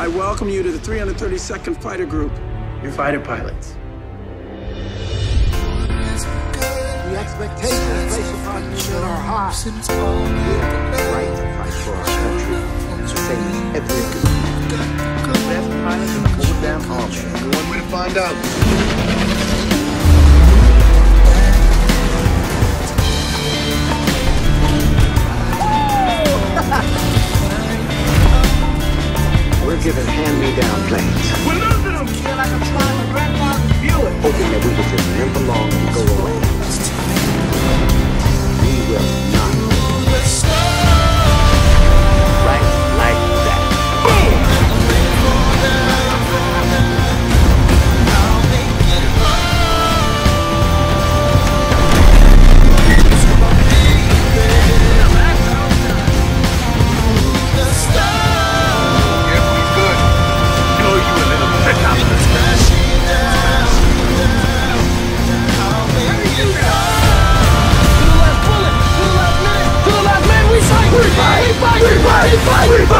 I welcome you to the 332nd Fighter Group. Your fighter pilots. The expectations placed upon you are high. right to fight for our country. Same as every good The best pilots in the whole damn army. One way to find out. We're given hand-me-down planes. We're losing them. Feel like I'm flying a Red Rock Buick. hoping that we will just limp along and go away. We fight! We fight! We fight! We fight! We fight!